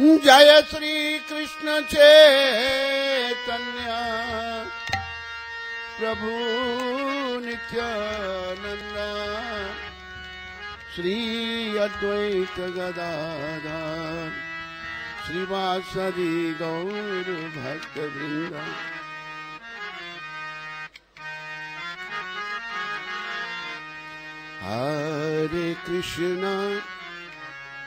जय श्री कृष्ण चैतन्य। प्रभु नित्यानन्द। श्री अद्वैत गदाधर। श्रीवासदि गौर भक्त वृंद हरे कृष्ण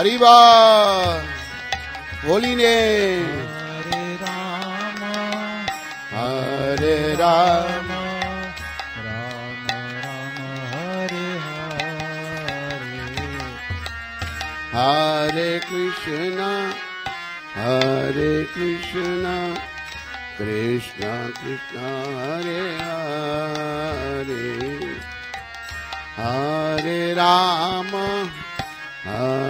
हरिबा बोलिने हरे राम हरे राम राम राम हरे हरे हरे कृष्ण हरे कृष्ण कृष्ण कृष्ण हरे हरे हरे राम हरे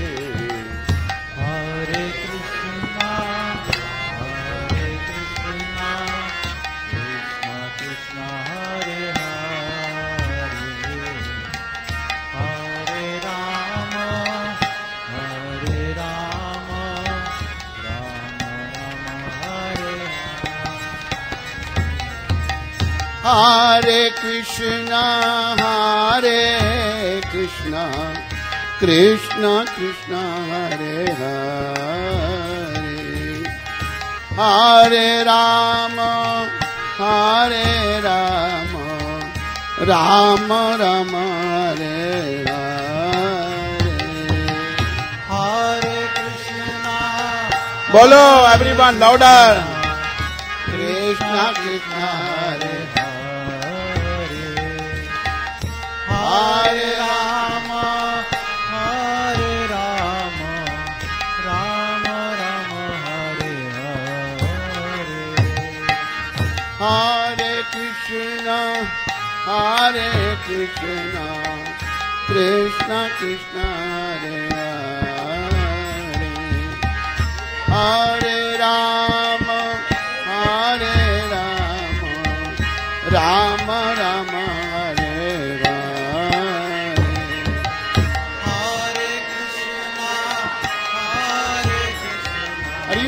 Hare Krishna, Hare Krishna, Krishna Krishna, Hare Hare, Hare Rama, Hare Rama, Rama Rama, Hare Hare, Hare Krishna. Bolo, everyone, louder. हरे कृष्ण हरे कृष्ण कृष्ण कृष्ण हरे राम हरे राम राम राम हरे हरे हरे कृष्णा हरे